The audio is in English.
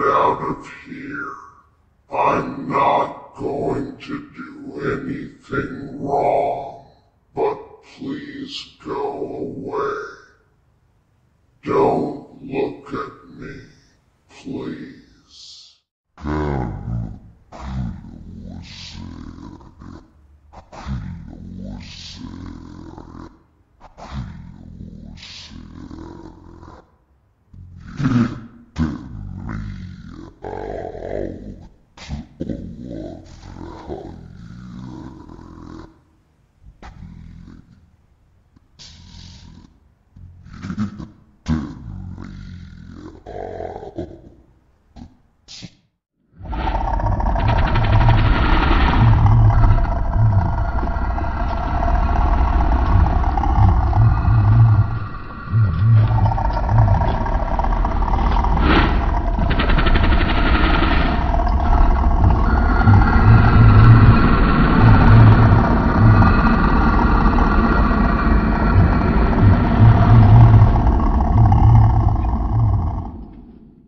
out of here. I'm not going to do anything wrong, but please go away. Don't look at me.